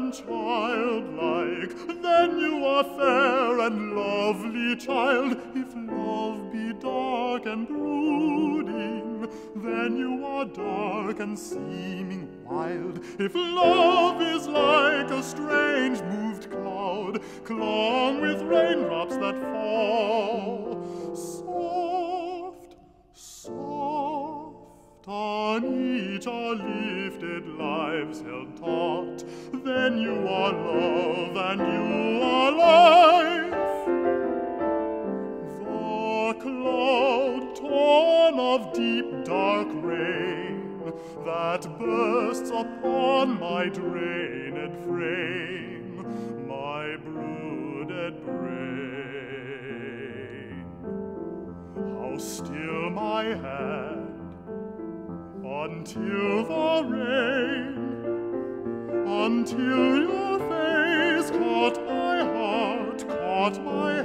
and childlike, then you are fair and lovely, child. If love be dark and brooding, then you are dark and seeming wild. If love is like a strange moved cloud, clong with raindrops that fall, soft, soft, on each are lifted lives held taut, then you are love and you are life. The cloud torn of deep dark rain that bursts upon my drained frame, my brooded brain. How still my hand until the rain, until your face caught my heart, caught my